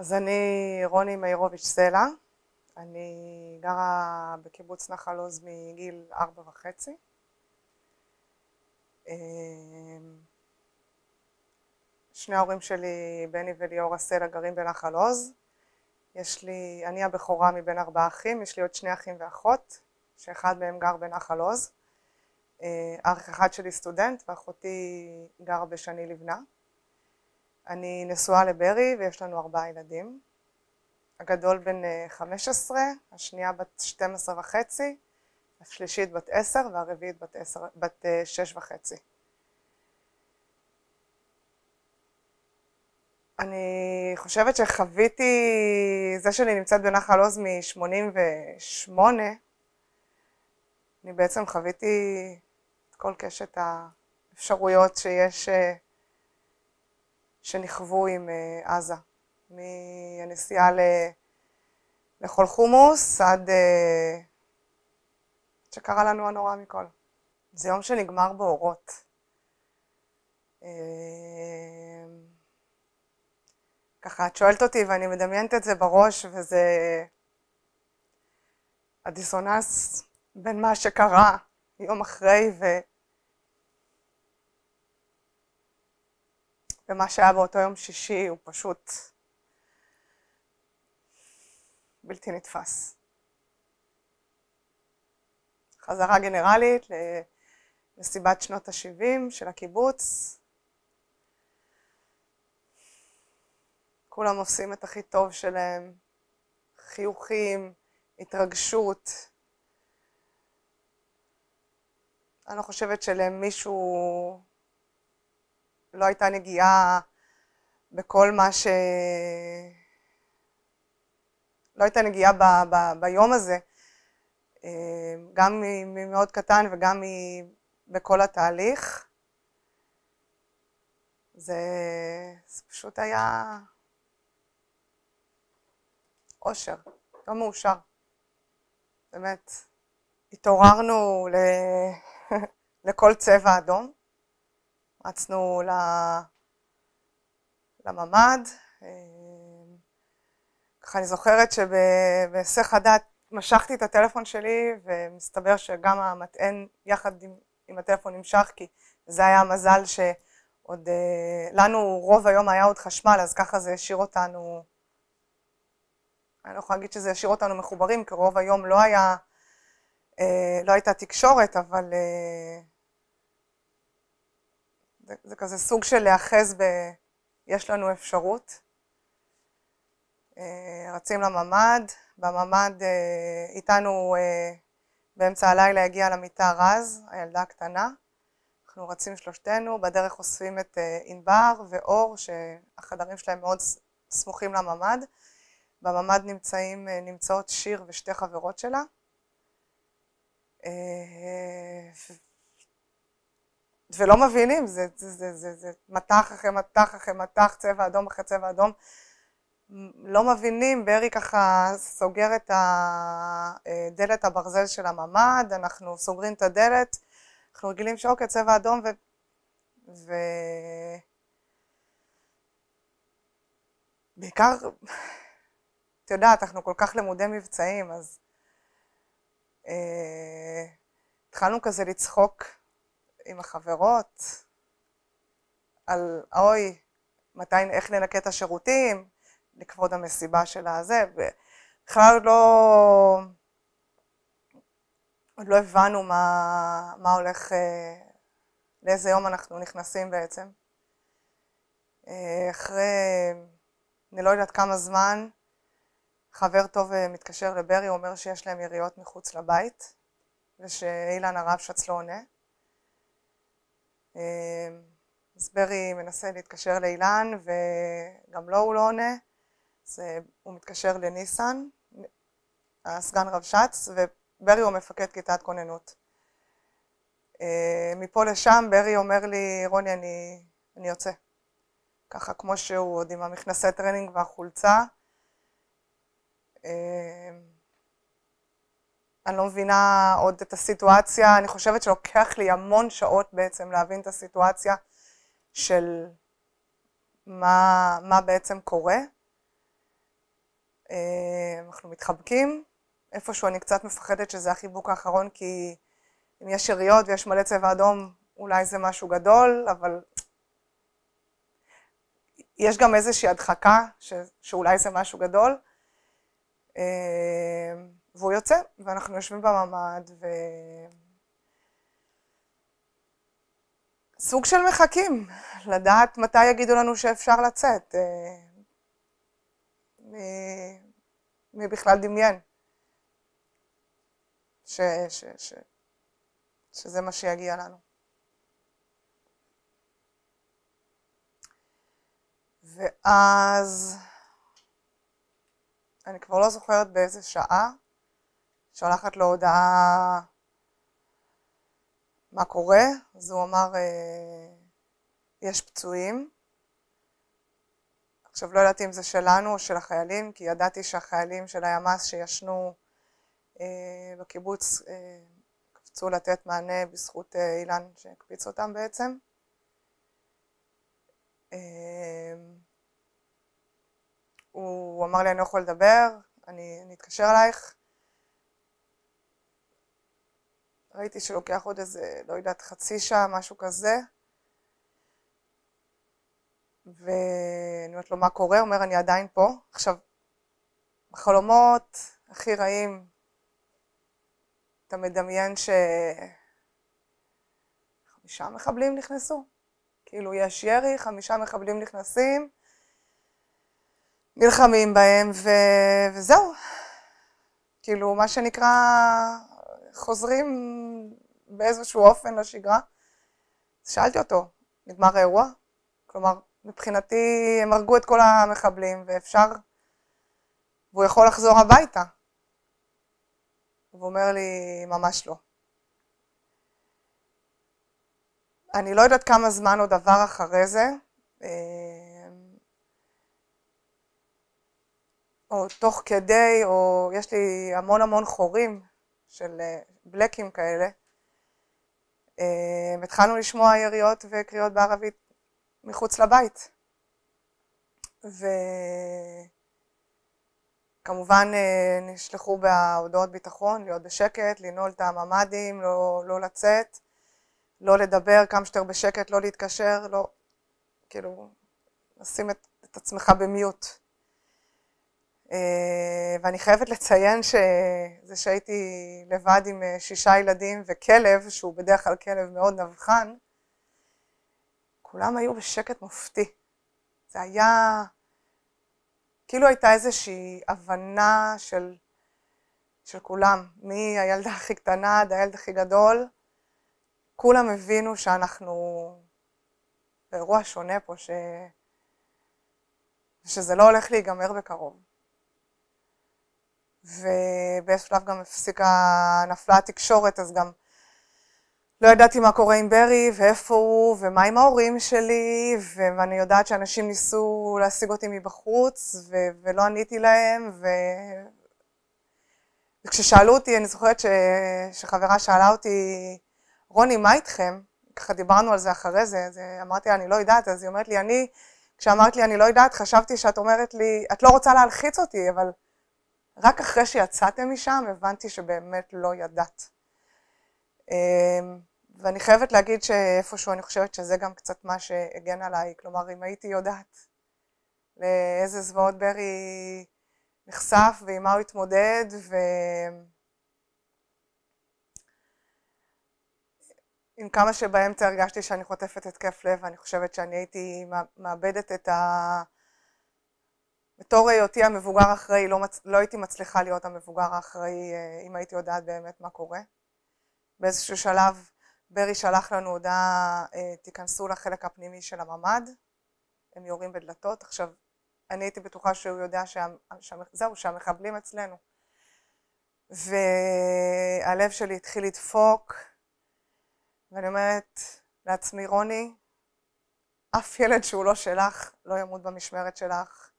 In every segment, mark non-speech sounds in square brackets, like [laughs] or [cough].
אז אני רוני מאירוביץ' סלע, אני גרה בקיבוץ נחל עוז מגיל ארבע וחצי. אמ, שני ההורים שלי, בני וליאורה סלע, גרים בנחל עוז. יש לי, אני הבכורה מבין ארבעה אחים, יש לי עוד שני אחים ואחות, שאחד מהם גר בנחל עוז. אה, אח אחד שלי סטודנט ואחותי גרה בשני לבנה. אני נשואה לברי ויש לנו ארבעה ילדים. הגדול בן 15, אה, השנייה בת 12 וחצי, השלישית בת 10 והרביעית בת, 10, בת 6 אה, וחצי. אני חושבת שחוויתי, זה שאני נמצאת בנחל עוז מ-88, אני בעצם חוויתי את כל קשת האפשרויות שיש אה, שנכוו עם אה, עזה, מהנסיעה לאכול חומוס עד אה, שקרה לנו הנורא מכל. זה יום שנגמר באורות. אה, ככה, את שואלת אותי ואני מדמיינת את זה בראש, וזה הדיסוננס בין מה שקרה יום אחרי ו... ומה שהיה באותו יום שישי הוא פשוט בלתי נתפס. חזרה גנרלית למסיבת שנות ה-70 של הקיבוץ. כולם עושים את הכי טוב שלהם, חיוכים, התרגשות. אני לא חושבת שלמישהו לא הייתה נגיעה בכל מה ש... לא הייתה נגיעה ב, ב, ביום הזה, אה, גם ממאוד קטן וגם בכל התהליך. זה, זה פשוט היה אושר, לא מאושר. באמת. התעוררנו ל... [laughs] לכל צבע אדום. רצנו לממ"ד. אה, ככה אני זוכרת שבהיסח הדעת משכתי את הטלפון שלי ומסתבר שגם המטען יחד עם, עם הטלפון נמשך כי זה היה המזל שעוד, אה, לנו רוב היום היה עוד חשמל אז ככה זה השאיר אותנו, אני לא יכולה להגיד שזה השאיר אותנו מחוברים כי רוב היום לא היה, אה, לא הייתה תקשורת אבל זה, זה כזה סוג של להאחז ב... יש לנו אפשרות. אה, רצים לממ"ד, בממ"ד אה, איתנו אה, באמצע הלילה הגיעה למיטה רז, הילדה הקטנה. אנחנו רצים שלושתנו, בדרך אוספים את ענבר ואור, שהחדרים שלהם מאוד סמוכים לממ"ד. בממ"ד נמצאים, נמצאות שיר ושתי חברות שלה. ולא מבינים, זה, זה, זה, זה, זה מטח אחרי מטח אחרי מטח, צבע אדום אחרי צבע אדום. לא מבינים, ברי ככה סוגר את דלת הברזל של הממ"ד, אנחנו סוגרים את הדלת, אנחנו רגילים שאוקיי, צבע אדום ו... ו... בעיקר, את יודעת, אנחנו כל כך למודי מבצעים, אז אה, התחלנו כזה לצחוק עם החברות, על אוי, מתי, איך ננקה את השירותים, לכבוד המסיבה של הזה, בכלל עוד לא, עוד לא הבנו מה, מה הולך, אה, לאיזה יום אנחנו נכנסים בעצם. אה, אחרי, אני לא יודעת כמה זמן, חבר טוב אה, מתקשר לברי, הוא אומר שיש להם יריות מחוץ לבית, ושאילן הרב שץ לא עונה. אז ברי מנסה להתקשר לאילן וגם לו הוא לא עונה, אז הוא מתקשר לניסן, הסגן רבש"ץ, וברי הוא מפקד כיתת כוננות. מפה לשם ברי אומר לי, רוני אני, אני יוצא. ככה כמו שהוא, עוד עם המכנסי טרנינג והחולצה. אני לא מבינה עוד את הסיטואציה, אני חושבת שלוקח לי המון שעות בעצם להבין את הסיטואציה של מה, מה בעצם קורה. אה, אנחנו מתחבקים. איפשהו אני קצת מפחדת שזה החיבוק האחרון, כי אם יש יריות ויש מלא צבע אדום, אולי זה משהו גדול, אבל יש גם איזושהי הדחקה ש... שאולי זה משהו גדול. והוא יוצא, ואנחנו יושבים בממ"ד, ו... סוג של מחכים, לדעת מתי יגידו לנו שאפשר לצאת. אה, מי בכלל דמיין ש, ש, ש, שזה מה שיגיע לנו. ואז אני כבר לא זוכרת באיזה שעה, שולחת לו הודעה מה קורה, אז הוא אמר אה, יש פצועים. עכשיו לא ידעתי אם זה שלנו או של החיילים, כי ידעתי שהחיילים של הימ"ס שישנו אה, בקיבוץ אה, קפצו לתת מענה בזכות אה, אילן שהקפיץ אותם בעצם. אה, הוא אמר לי אני לא יכול לדבר, אני, אני אתקשר אלייך. ראיתי שלוקח עוד איזה, לא יודעת, חצי שעה, משהו כזה. ואני אומרת לו, מה קורה? הוא אומר, אני עדיין פה. עכשיו, בחלומות הכי רעים, אתה מדמיין שחמישה מחבלים נכנסו. כאילו, יש ירי, חמישה מחבלים נכנסים, נלחמים בהם, ו... וזהו. כאילו, מה שנקרא, חוזרים באיזשהו אופן לשגרה. שאלתי אותו, נגמר האירוע? כלומר, מבחינתי הם הרגו את כל המחבלים ואפשר, והוא יכול לחזור הביתה. והוא אומר לי, ממש לא. אני לא יודעת כמה זמן עוד עבר אחרי זה, או תוך כדי, או יש לי המון המון חורים של בלקים כאלה. התחלנו לשמוע יריות וקריאות בערבית מחוץ לבית. וכמובן אה, נשלחו בהודעות ביטחון להיות בשקט, לנעול את הממ"דים, לא, לא לצאת, לא לדבר כמה שיותר בשקט, לא להתקשר, לא, כאילו, לשים את, את עצמך במיוט. אה, ואני חייבת לציין שזה שהייתי לבד עם אה, שישה ילדים וכלב, שהוא בדרך כלל כלב מאוד נבחן, כולם היו בשקט מופתי. זה היה, כאילו הייתה איזושהי הבנה של, של כולם, מהילדה הכי קטנה עד הילד הכי גדול, כולם הבינו שאנחנו באירוע שונה פה, ש... שזה לא הולך להיגמר בקרוב. ובאיזשהו שלב גם הפסיקה, נפלה התקשורת, אז גם לא ידעתי מה קורה עם ברי, ואיפה הוא, ומה עם ההורים שלי, ואני יודעת שאנשים ניסו להשיג אותי מבחוץ, ו- ולא עניתי להם, ו... וכששאלו אותי, אני זוכרת ש... שחברה שאלה אותי, רוני, מה איתכם? ככה דיברנו על זה אחרי זה, אז אמרתי לה, אני לא יודעת, אז היא אומרת לי, אני, כשאמרת לי, אני לא יודעת, חשבתי שאת אומרת לי, את לא רוצה להלחיץ אותי, אבל רק אחרי שיצאתם משם, הבנתי שבאמת לא ידעת. אמ, ואני חייבת להגיד שאיפשהו אני חושבת שזה גם קצת מה שהגן עליי, כלומר אם הייתי יודעת לאיזה זוועות ברי נחשף ועם מה הוא התמודד ו... עם כמה שבאמצע הרגשתי שאני חוטפת התקף לב, ואני חושבת שאני הייתי מאבדת את ה... בתור היותי המבוגר האחראי, לא, מצ... לא הייתי מצליחה להיות המבוגר האחראי אה, אם הייתי יודעת באמת מה קורה. באיזשהו שלב ברי שלח לנו הודעה, אה, תיכנסו לחלק הפנימי של הממ"ד, הם יורים בדלתות. עכשיו, אני הייתי בטוחה שהוא יודע שזהו, שהמחבלים אצלנו. והלב שלי התחיל לדפוק, ואני אומרת לעצמי, רוני, אף ילד שהוא לא שלך לא ימות במשמרת שלך.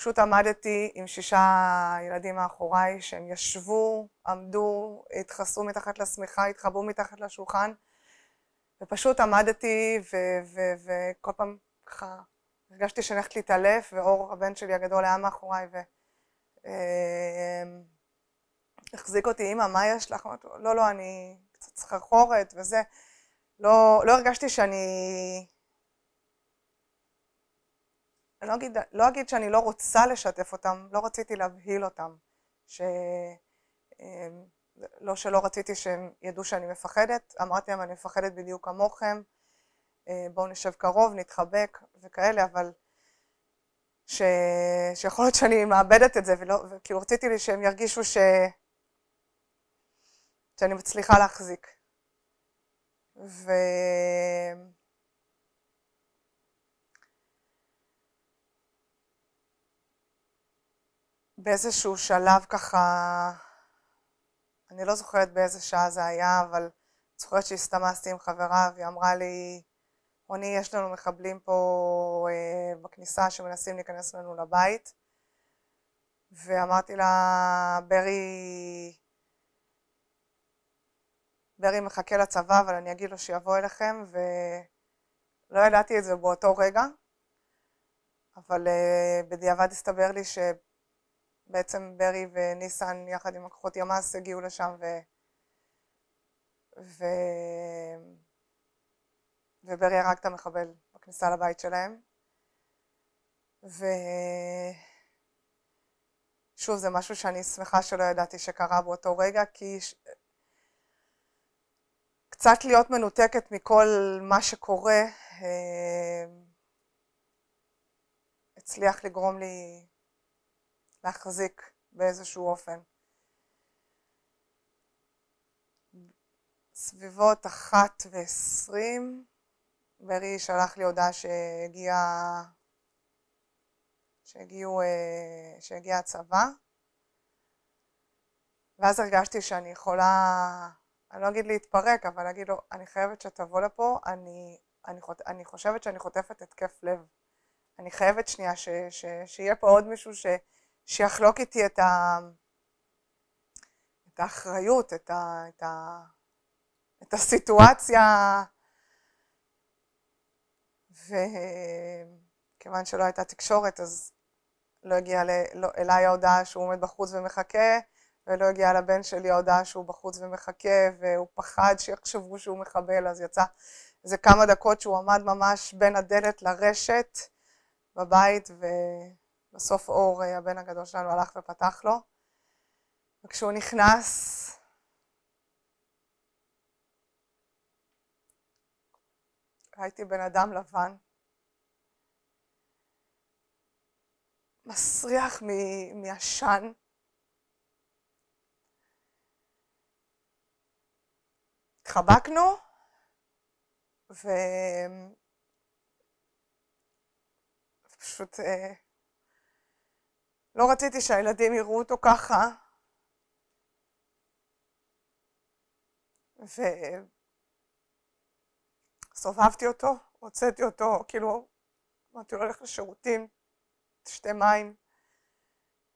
פשוט עמדתי עם שישה ילדים מאחוריי שהם ישבו, עמדו, התחסו מתחת לשמיכה, התחבאו מתחת לשולחן ופשוט עמדתי וכל פעם ככה הרגשתי שאני הולכת להתעלף ואור הבן שלי הגדול היה מאחוריי אמ, החזיק אותי, אמא, מה יש לך? אמרתי לו, לא, לא, אני קצת סחרחורת וזה. לא, לא הרגשתי שאני... אני לא אגיד, לא אגיד שאני לא רוצה לשתף אותם, לא רציתי להבהיל אותם. ש... אמ, לא שלא רציתי שהם ידעו שאני מפחדת, אמרתי להם אני מפחדת בדיוק כמוכם, אה, בואו נשב קרוב, נתחבק וכאלה, אבל ש... שיכול להיות שאני מאבדת את זה, ולא... וכאילו רציתי לי שהם ירגישו ש... שאני מצליחה להחזיק. ו... באיזשהו שלב ככה, אני לא זוכרת באיזה שעה זה היה, אבל זוכרת שהסתמסתי עם חברה והיא אמרה לי, רוני, יש לנו מחבלים פה אה, בכניסה שמנסים להיכנס לנו לבית. ואמרתי לה, ברי, ברי מחכה לצבא, אבל אני אגיד לו שיבוא אליכם, ולא ידעתי את זה באותו רגע, אבל אה, בדיעבד הסתבר לי שבעצם ברי וניסן יחד עם הכוחות ימ"ס הגיעו לשם ו... ו... וברי הרג את המחבל בכניסה לבית שלהם. ושוב, זה משהו שאני שמחה שלא ידעתי שקרה באותו רגע, כי ש... קצת להיות מנותקת מכל מה שקורה אה, הצליח לגרום לי להחזיק באיזשהו אופן. סביבות אחת ועשרים ברי שלח לי הודעה שהגיע, שהגיעו, אה, שהגיע הצבא, ואז הרגשתי שאני יכולה, אני לא אגיד להתפרק, אבל להגיד לו, אני חייבת שתבוא לפה, אני, אני, אני חושבת שאני חוטפת התקף לב. אני חייבת שנייה ש, ש, שיהיה פה עוד מישהו ש, שיחלוק איתי את, ה, את האחריות, את, ה, את, ה, את הסיטואציה. וכיוון שלא הייתה תקשורת אז לא הגיעה לא, אליי ההודעה שהוא עומד בחוץ ומחכה ולא הגיעה לבן שלי ההודעה שהוא בחוץ ומחכה והוא פחד שיחשבו שהוא מחבל. אז יצא איזה כמה דקות שהוא עמד ממש בין הדלת לרשת בבית ובסוף אור הבן הגדול שלנו הלך ופתח לו. וכשהוא נכנס הייתי בן אדם לבן, מסריח מעשן, התחבקנו, ופשוט אה, לא רציתי שהילדים יראו אותו ככה, ו... סובבתי אותו, הוצאתי אותו, כאילו, אמרתי לו, הולך לשירותים, תשתה מים,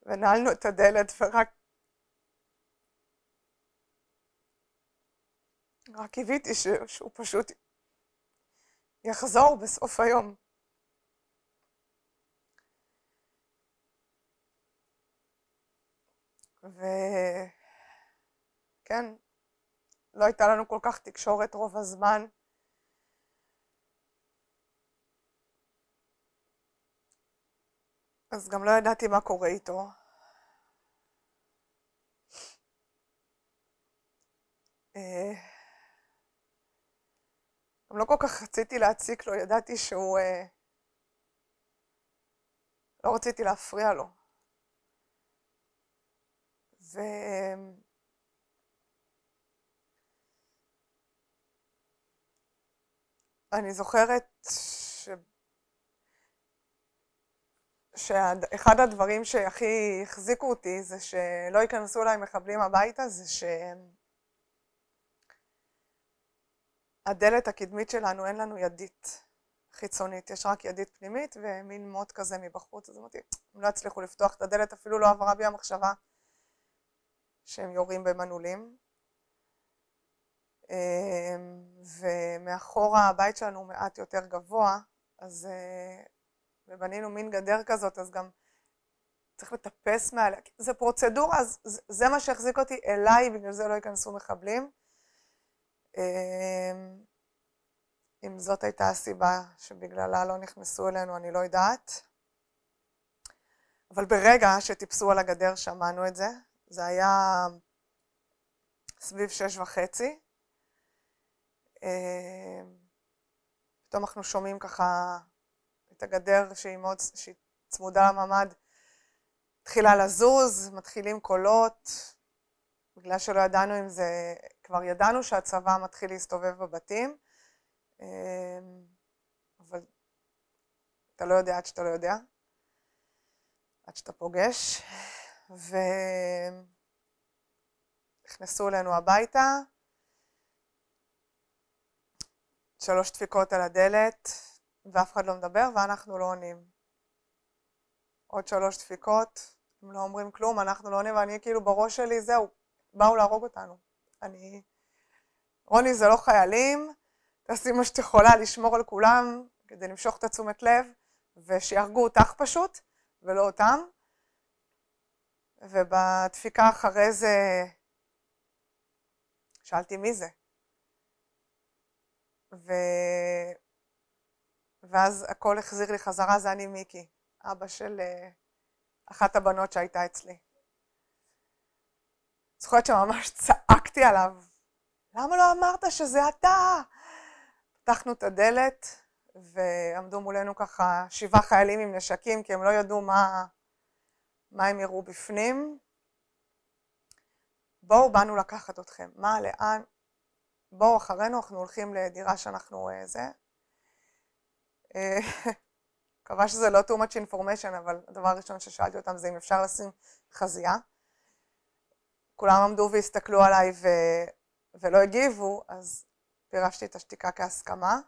ונעלנו את הדלת ורק רק קיוויתי. שהוא פשוט יחזור בסוף היום. וכן, לא הייתה לנו כל כך תקשורת רוב הזמן. אז גם לא ידעתי מה קורה איתו. אה, גם לא כל כך רציתי להציק לו, ידעתי שהוא... אה, לא רציתי להפריע לו. ו... אני זוכרת ש... שאחד הדברים שהכי החזיקו אותי זה שלא ייכנסו אליי מחבלים הביתה, זה שהדלת הקדמית שלנו אין לנו ידית חיצונית, יש רק ידית פנימית ומין מוט כזה מבחוץ, אז אמרתי, הם לא יצליחו לפתוח את הדלת, אפילו לא עברה בי המחשבה שהם יורים במנעולים. אמ, ומאחורה הבית שלנו הוא מעט יותר גבוה, אז אה, ובנינו מין גדר כזאת, אז גם צריך לטפס מעליה, זה פרוצדורה, אז זה מה שהחזיק אותי אליי, בגלל זה לא ייכנסו מחבלים. אמ, אם זאת הייתה הסיבה שבגללה לא נכנסו אלינו, אני לא יודעת. אבל ברגע שטיפסו על הגדר שמענו את זה, זה היה סביב שש וחצי. אמ, פתאום אנחנו שומעים ככה את הגדר שהיא מאוד, שהיא צמודה לממ"ד, התחילה לזוז, מתחילים קולות, בגלל שלא ידענו אם זה, כבר ידענו שהצבא מתחיל להסתובב בבתים, אמ, אבל אתה לא יודע עד שאתה לא יודע, עד שאתה פוגש, ונכנסו אלינו הביתה, שלוש דפיקות על הדלת, ואף אחד לא מדבר, ואנחנו לא עונים. עוד שלוש דפיקות, הם לא אומרים כלום, אנחנו לא עונים, ואני כאילו בראש שלי, זהו, באו להרוג אותנו. אני... רוני, זה לא חיילים, תעשי מה שאת יכולה לשמור על כולם כדי למשוך את התשומת לב, ושיהרגו אותך פשוט, ולא אותם. ובדפיקה אחרי זה שאלתי מי זה. ו... ואז הכל החזיר לי חזרה, זה אני מיקי, אבא של uh, אחת הבנות שהייתה אצלי. זוכרת שממש [laughs] צעקתי עליו, למה לא אמרת שזה אתה? פתחנו את הדלת ועמדו מולנו ככה שבעה חיילים עם נשקים כי הם לא ידעו מה, מה הם יראו בפנים. בואו, באנו לקחת אתכם. מה, לאן? בואו אחרינו, אנחנו הולכים לדירה שאנחנו אה, זה. אה, [laughs] מקווה שזה לא too much information, אבל הדבר הראשון ששאלתי אותם זה אם אפשר לשים חזייה. כולם עמדו והסתכלו עליי ו... ולא הגיבו, אז פירשתי את השתיקה כהסכמה.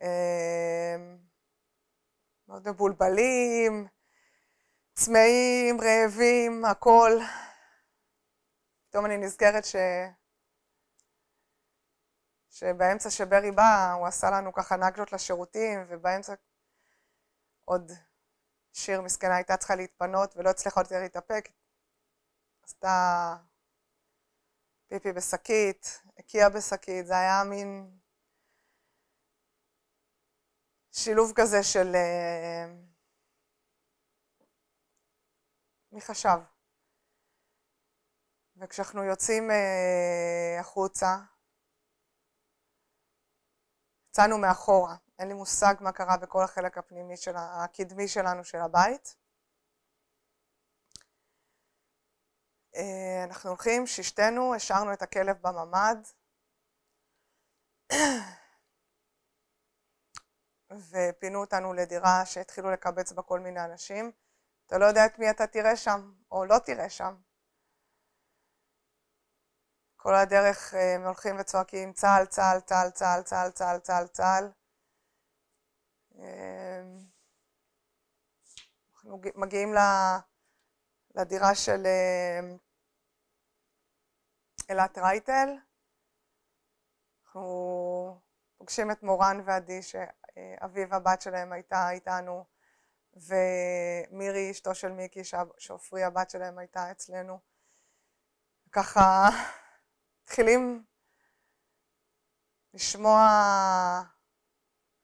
אמ, מאוד מבולבלים, צמאים, רעבים, הכל. פתאום אני נזכרת ש... שבאמצע שברי בא, הוא עשה לנו ככה נגלות לשירותים, ובאמצע עוד שיר מסכנה הייתה צריכה להתפנות ולא הצליחה יותר להתאפק. עשתה פיפי בשקית, הקיאה בשקית, זה היה מין שילוב כזה של... אה, מי חשב? וכשאנחנו יוצאים אה, החוצה, יצאנו מאחורה, אין לי מושג מה קרה בכל החלק הפנימי של הקדמי שלנו של הבית. אה, אנחנו הולכים, ששתנו, השארנו את הכלב בממ"ד, [coughs] ופינו אותנו לדירה שהתחילו לקבץ בה כל מיני אנשים. אתה לא יודע את מי אתה תראה שם, או לא תראה שם. כל הדרך אה, הם הולכים וצועקים צה"ל, צה"ל, צה"ל, צה"ל, צה"ל, צה"ל, צה"ל, צה"ל. אמ, אנחנו מגיעים לדירה של אמ, אילת רייטל. אנחנו פוגשים את מורן ועדי, שאביב הבת שלהם הייתה איתנו, ומירי, אשתו של מיקי, שעופרי הבת שלהם הייתה אצלנו. ככה מתחילים לשמוע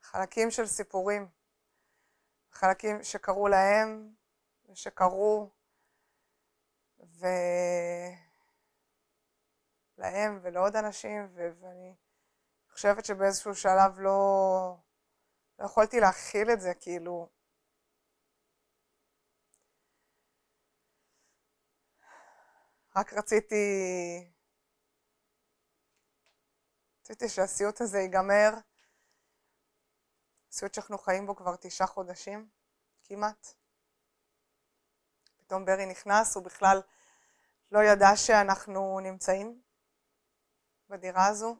חלקים של סיפורים, חלקים שקרו להם ושקרו, ו... להם ולעוד אנשים, ו- ואני חושבת שבאיזשהו שלב לא, לא יכולתי להכיל את זה, כאילו... רק רציתי... רציתי שהסיוט הזה ייגמר. סיוט שאנחנו חיים בו כבר תשעה חודשים, כמעט. פתאום ברי נכנס, הוא בכלל לא ידע שאנחנו נמצאים. בדירה הזו.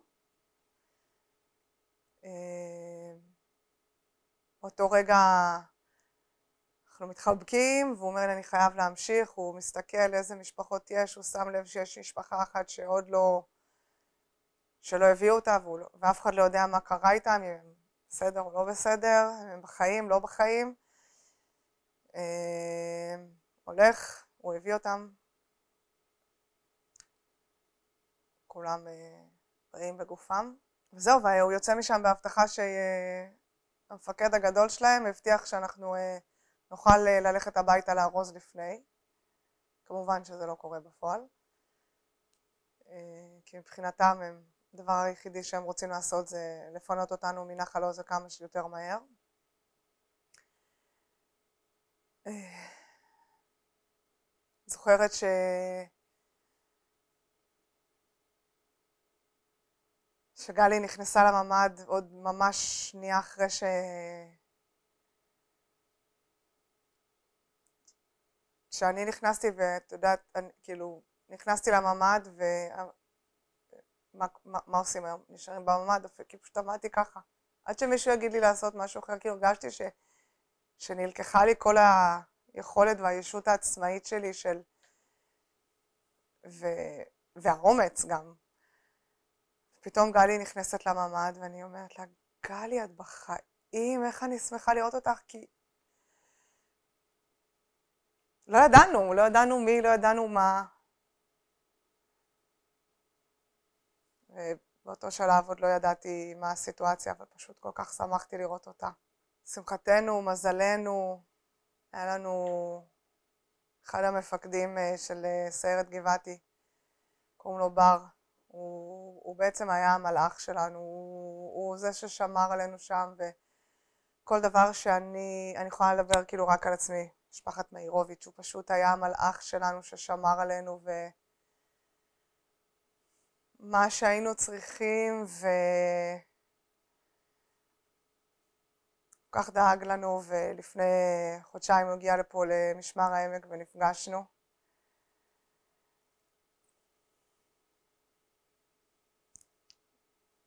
אה, באותו רגע אנחנו מתחבקים, והוא אומר לי, אני חייב להמשיך, הוא מסתכל איזה משפחות יש, הוא שם לב שיש משפחה אחת שעוד לא, שלא הביאו אותה, לא, ואף אחד לא יודע מה קרה איתם, אם הם בסדר או לא בסדר, אם הם בחיים, לא בחיים. אה, הולך, הוא הביא אותם, כולם אה, בריאים בגופם, וזהו, והוא יוצא משם בהבטחה שהמפקד הגדול שלהם הבטיח שאנחנו נוכל ללכת הביתה לארוז לפני, כמובן שזה לא קורה בפועל, כי מבחינתם הם, הדבר היחידי שהם רוצים לעשות זה לפנות אותנו מנחל עוז כמה שיותר מהר. זוכרת ש... שגלי נכנסה לממ"ד עוד ממש שנייה אחרי ש... כשאני נכנסתי ואת יודעת, כאילו, נכנסתי לממ"ד ומה מה, מה עושים היום? נשארים בממ"ד, כי פשוט עמדתי ככה. עד שמישהו יגיד לי לעשות משהו אחר, כאילו הרגשתי ש... שנלקחה לי כל היכולת והישות העצמאית שלי של... ו... והאומץ גם. פתאום גלי נכנסת לממ"ד ואני אומרת לה, גלי, את בחיים, איך אני שמחה לראות אותך, כי... לא ידענו, לא ידענו מי, לא ידענו מה. ובאותו שלב עוד לא ידעתי מה הסיטואציה, אבל פשוט כל כך שמחתי לראות אותה. שמחתנו, מזלנו, היה לנו אחד המפקדים אה, של אה, סיירת גבעתי, קוראים לו בר, הוא, הוא בעצם היה המלאך שלנו, הוא, הוא זה ששמר עלינו שם, וכל דבר שאני, אני יכולה לדבר כאילו רק על עצמי, משפחת מאירוביץ', הוא פשוט היה המלאך שלנו ששמר עלינו, ומה שהיינו צריכים, ו... כך דאג לנו, ולפני חודשיים הוא הגיע לפה למשמר העמק ונפגשנו.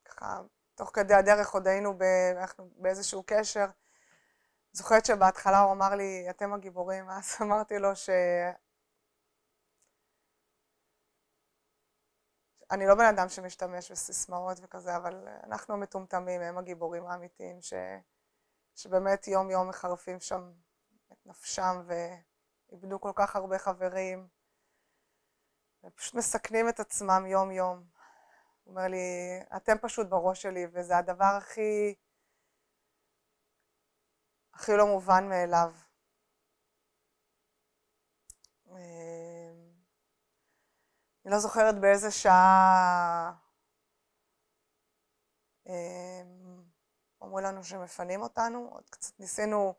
ככה, תוך כדי הדרך עוד היינו ב, אנחנו באיזשהו קשר. זוכרת שבהתחלה הוא אמר לי, אתם הגיבורים, אז [laughs] אמרתי לו ש... אני לא בן אדם שמשתמש בסיסמאות וכזה, אבל אנחנו המטומטמים, הם הגיבורים האמיתיים, ש... שבאמת יום יום מחרפים שם את נפשם ואיבדו כל כך הרבה חברים ופשוט מסכנים את עצמם יום יום. הוא אומר לי, אתם פשוט בראש שלי וזה הדבר הכי, הכי לא מובן מאליו. אני לא זוכרת באיזה שעה אמרו לנו שמפנים אותנו, עוד קצת ניסינו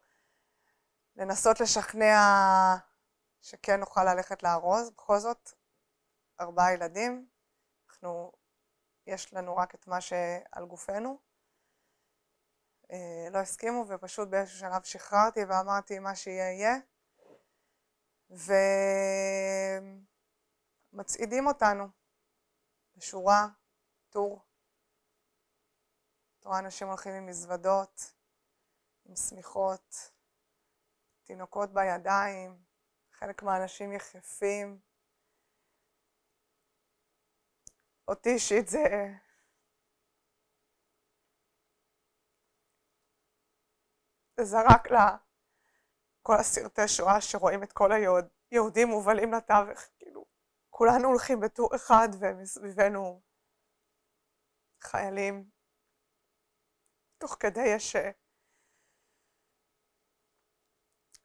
לנסות לשכנע שכן נוכל ללכת לארוז, בכל זאת ארבעה ילדים, אנחנו, יש לנו רק את מה שעל גופנו, לא הסכימו ופשוט באיזשהו שלב שחררתי ואמרתי מה שיהיה יהיה ומצעידים אותנו בשורה, טור, רואה אנשים הולכים עם מזוודות, עם שמיכות, תינוקות בידיים, חלק מהאנשים יחפים. אותי אישית זה... זרק לה כל הסרטי שואה שרואים את כל היהודים מובלים לתווך, כאילו, כולנו הולכים בטור אחד ומסביבנו חיילים תוך כדי יש אה,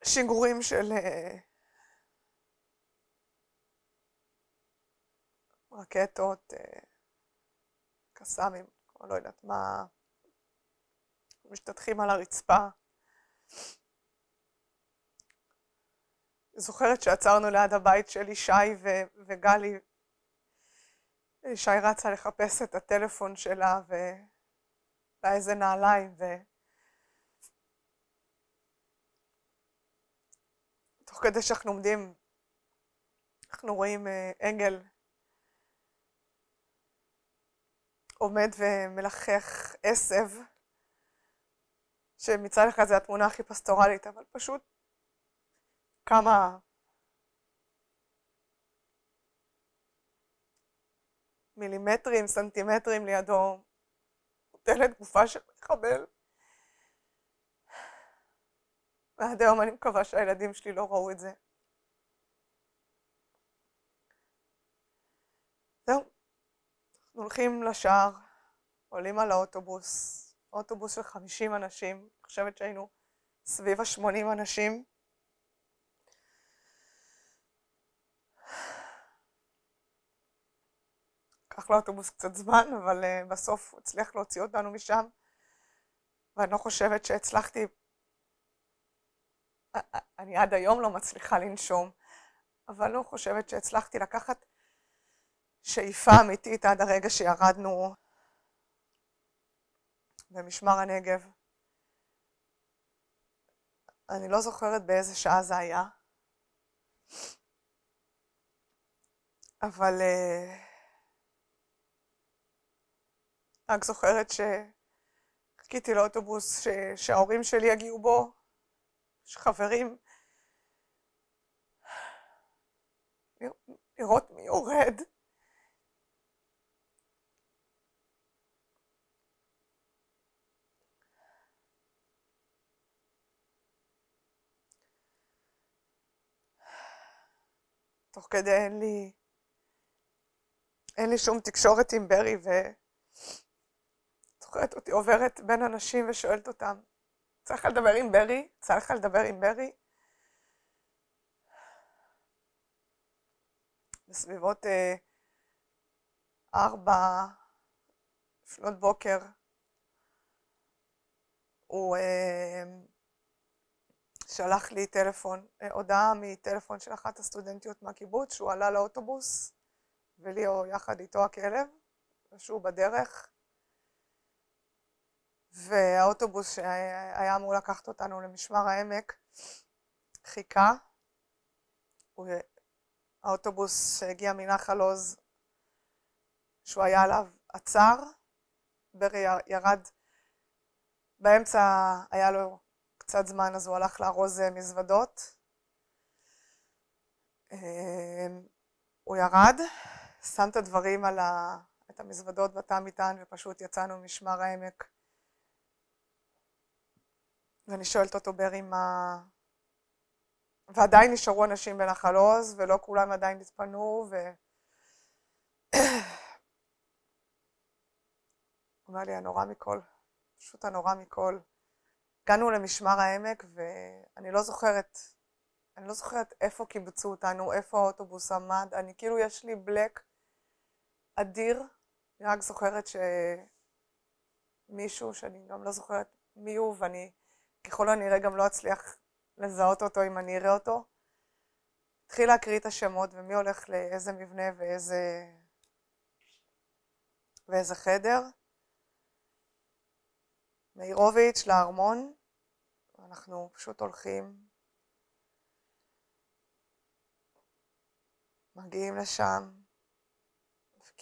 שיגורים של אה, רקטות, אה, קסאמים, לא יודעת מה, משתטחים על הרצפה. זוכרת שעצרנו ליד הבית של ישי ו- וגלי, ישי רצה לחפש את הטלפון שלה ו... לה איזה נעליים, ו... תוך כדי שאנחנו עומדים, אנחנו רואים עגל עומד ומלחך עשב, שמצד אחד זו התמונה הכי פסטורלית, אבל פשוט כמה מילימטרים, סנטימטרים לידו מוטלת גופה של מחבל. ועד היום אני מקווה שהילדים שלי לא ראו את זה. זהו, אנחנו הולכים לשער, עולים על האוטובוס, אוטובוס של 50 אנשים, אני חושבת שהיינו סביב ה-80 אנשים. לקח לאוטובוס קצת זמן, אבל uh, בסוף הוא הצליח להוציא אותנו משם, ואני לא חושבת שהצלחתי, אני עד היום לא מצליחה לנשום, אבל לא חושבת שהצלחתי לקחת שאיפה אמיתית עד הרגע שירדנו במשמר הנגב. אני לא זוכרת באיזה שעה זה היה, אבל uh, רק זוכרת שחיכיתי לאוטובוס ש... שההורים שלי יגיעו בו, שחברים, לראות מי יורד. תוך כדי אין לי, אין לי שום תקשורת עם ברי, ו... זוכרת אותי עוברת בין אנשים ושואלת אותם, צריך לדבר עם ברי? צריך לדבר עם ברי? בסביבות אה, ארבע לפנות בוקר הוא אה, שלח לי טלפון, אה, הודעה מטלפון של אחת הסטודנטיות מהקיבוץ שהוא עלה לאוטובוס וליאו יחד איתו הכלב ושהוא בדרך. והאוטובוס שהיה אמור לקחת אותנו למשמר העמק חיכה. האוטובוס שהגיע מנחל עוז שהוא היה עליו עצר ברי ירד באמצע היה לו קצת זמן אז הוא הלך לארוז אה, מזוודות. אמ, הוא ירד, שם את הדברים על ה... את המזוודות בתא מטען ופשוט יצאנו ממשמר העמק. ואני שואלת אותו ברי מה... ועדיין נשארו אנשים בנחל עוז ולא כולם עדיין התפנו ו... אומר לי הנורא מכל, פשוט הנורא מכל. הגענו למשמר העמק ואני לא זוכרת, אני לא זוכרת איפה קיבצו אותנו, איפה האוטובוס עמד, אני כאילו יש לי בלק אדיר, אני רק זוכרת שמישהו שאני גם לא זוכרת מי הוא ואני ככל הנראה גם לא אצליח לזהות אותו אם אני אראה אותו. התחיל להקריא את השמות ומי הולך לאיזה מבנה ואיזה, ואיזה חדר. מאירוביץ' לארמון, ואנחנו פשוט הולכים, מגיעים לשם,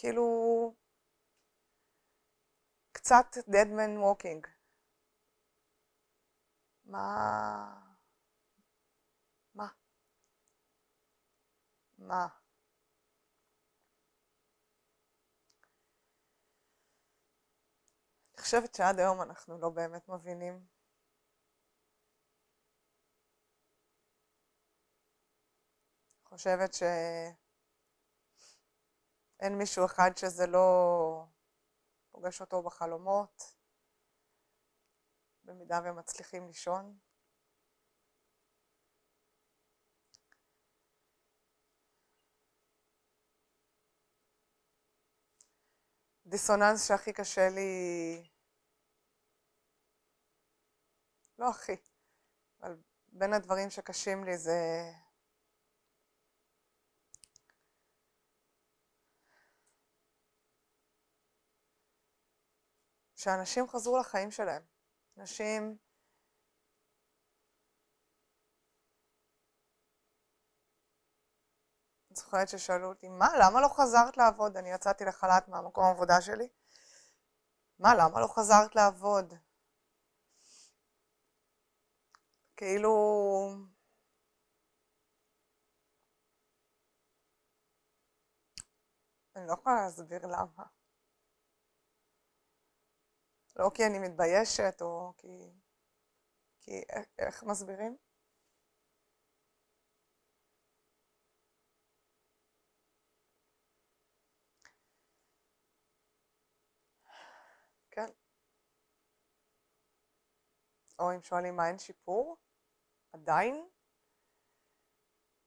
כאילו קצת dead man walking. מה... מה? מה? חושבת שעד היום אנחנו לא באמת מבינים. חושבת שאין מישהו אחד שזה לא פוגש אותו בחלומות, במידה והם מצליחים לישון. דיסוננס שהכי קשה לי לא הכי, אבל בין הדברים שקשים לי זה שאנשים חזרו לחיים שלהם. אנשים זוכרת ששאלו אותי, מה, למה לא חזרת לעבוד? אני יצאתי לחל"ת מהמקום העבודה שלי. מה, למה לא חזרת לעבוד? כאילו... אני לא יכולה להסביר למה. לא כי אני מתביישת או כי... כי איך מסבירים? כן. או אם שואלים מה אין שיפור, עדיין.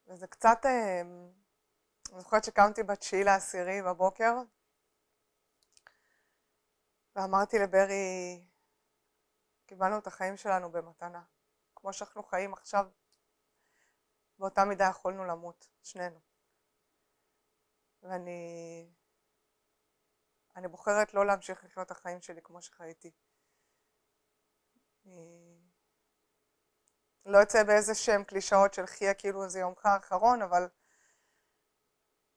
וזה קצת, אה, אני זוכרת שקמתי בתשיעי לעשירי בבוקר, ואמרתי לברי, קיבלנו את החיים שלנו במתנה. כמו שאנחנו חיים עכשיו, באותה מידה יכולנו למות, שנינו. ואני אני בוחרת לא להמשיך לחיות את החיים שלי כמו שחייתי. לא אצא באיזה שהם קלישאות של חיה כאילו זה יומך האחרון, אבל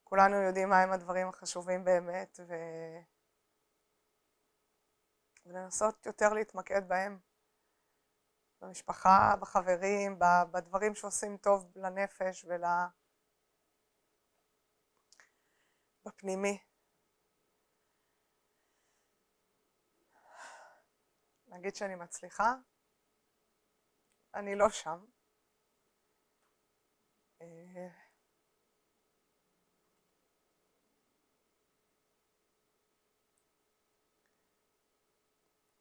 כולנו יודעים מהם הדברים החשובים באמת, ו... ולנסות יותר להתמקד בהם, במשפחה, בחברים, בדברים שעושים טוב לנפש ול... בפנימי. נגיד שאני מצליחה, אני לא שם. אה,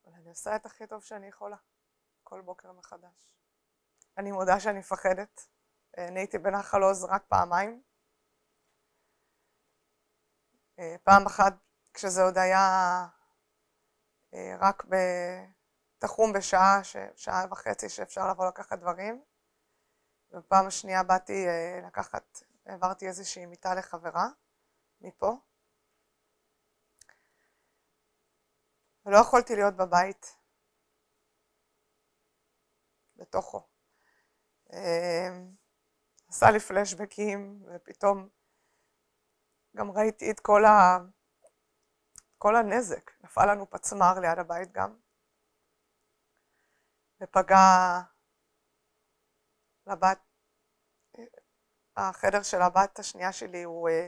אני עושה את הכי טוב שאני יכולה, כל בוקר מחדש. אני מודה שאני מפחדת. אה, אני הייתי בנחל עוז רק פעמיים. אה, פעם אחת כשזה עוד היה רק ב... תחום בשעה, שעה וחצי שאפשר לבוא לקחת דברים. ובפעם השנייה באתי אה, לקחת, העברתי איזושהי מיטה לחברה, מפה. ולא יכולתי להיות בבית, בתוכו. אה, עשה לי פלשבקים, ופתאום גם ראיתי את כל, ה... כל הנזק. נפל לנו פצמ"ר ליד הבית גם. ופגע לבת, החדר של הבת השנייה שלי הוא אה,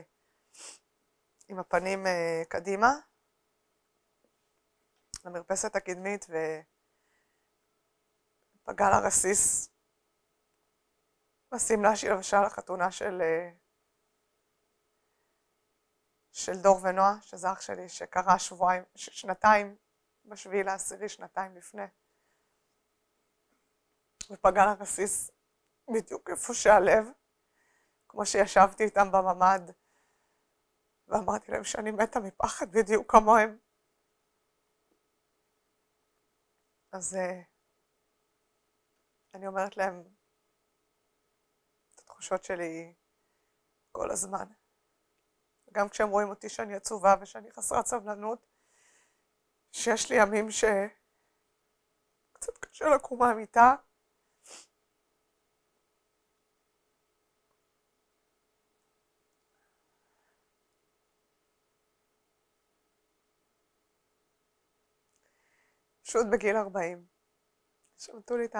עם הפנים אה, קדימה, למרפסת הקדמית ופגע לרסיס בשמלה שהיא לבשה לחתונה של, אה, של דור ונועה, שזה אח שלי, שקרה שבועיים, שנתיים, בשביעי לעשירי, שנתיים לפני. ופגע לרסיס בדיוק איפה שהלב, כמו שישבתי איתם בממ"ד, ואמרתי להם שאני מתה מפחד בדיוק כמוהם. אז uh, אני אומרת להם את התחושות שלי כל הזמן. גם כשהם רואים אותי שאני עצובה ושאני חסרת סבלנות, שיש לי ימים שקצת קשה לקום מהמיטה, פשוט בגיל 40. שמטו לי את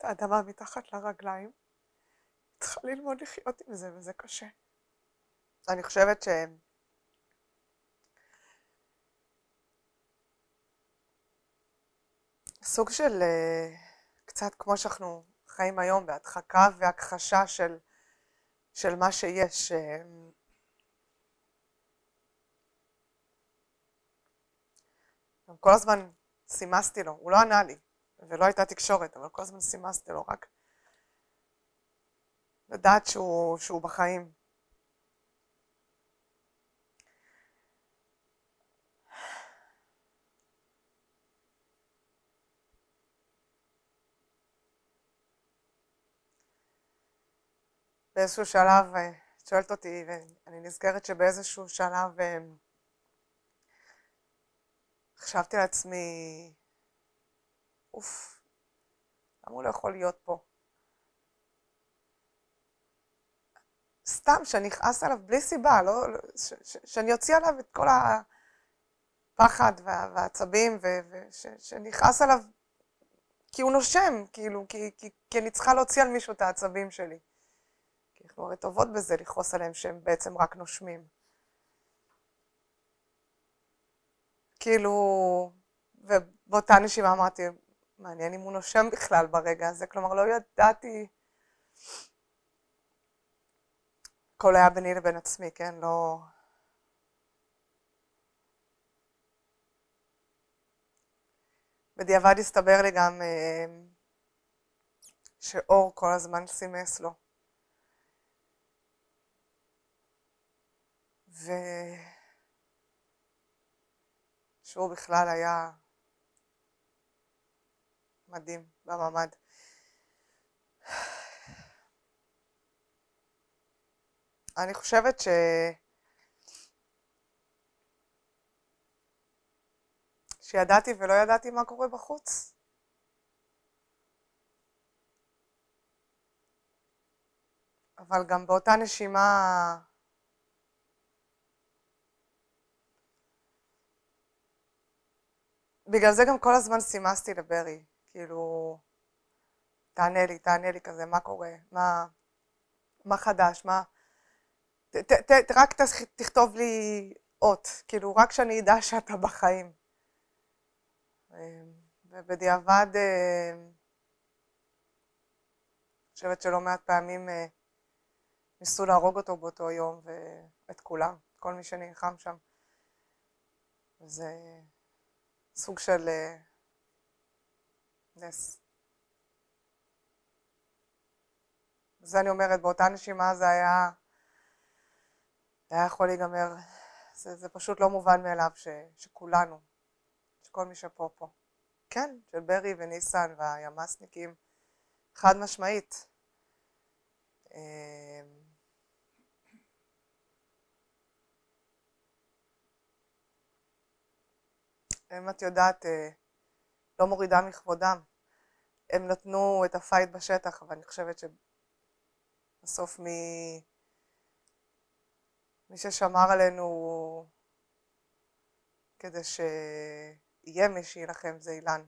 האדמה מתחת לרגליים. צריכה ללמוד לחיות עם זה, וזה קשה. אני חושבת ש... סוג של uh, קצת כמו שאנחנו חיים היום, בהדחקה והכחשה של, של מה שיש. Uh, כל הזמן סימסתי לו, הוא לא ענה לי, ולא הייתה תקשורת, אבל כל הזמן סימסתי לו, רק לדעת שהוא, שהוא בחיים. באיזשהו שלב, אה, את שואלת אותי, ואני נזכרת שבאיזשהו שלב אה, חשבתי לעצמי, אוף, למה הוא לא יכול להיות פה? סתם, שאני אכעס עליו בלי סיבה, לא, לא שאני אוציא עליו את כל הפחד וה, והעצבים, ושאני אכעס עליו כי הוא נושם, כאילו, כי, כי, כי אני צריכה להוציא על מישהו את העצבים שלי. כי אנחנו הרי טובות בזה לכעוס עליהם שהם בעצם רק נושמים. כאילו, ובאותה נשימה אמרתי, מעניין אם הוא נושם בכלל ברגע הזה, כלומר לא ידעתי, הכל היה ביני לבין עצמי, כן, לא... בדיעבד הסתבר לי גם אה, שאור כל הזמן סימס לו. ושהוא בכלל היה מדהים בממ"ד. אני חושבת ש... שידעתי ולא ידעתי מה קורה בחוץ. אבל גם באותה נשימה בגלל זה גם כל הזמן סימסתי לברי, כאילו, תענה לי, תענה לי כזה, מה קורה, מה, מה חדש, מה... ת, ת, ת, רק תכתוב לי אות, כאילו, רק שאני אדע שאתה בחיים. ובדיעבד, אה, אני חושבת שלא מעט פעמים אה, ניסו להרוג אותו באותו יום, ואת כולם, כל מי שנלחם שם. וזה סוג של אה, נס. זה אני אומרת, באותה נשימה זה היה, זה היה יכול להיגמר, זה, זה פשוט לא מובן מאליו ש, שכולנו, שכל מי שפה פה. כן, של ברי וניסן והימ"סניקים, חד משמעית. אה, הם, את יודעת, אה, לא מורידה מכבודם. הם נתנו את הפייט בשטח, אבל אני חושבת שבסוף מי, מי ששמר עלינו כדי שיהיה מי שיילחם זה אילן.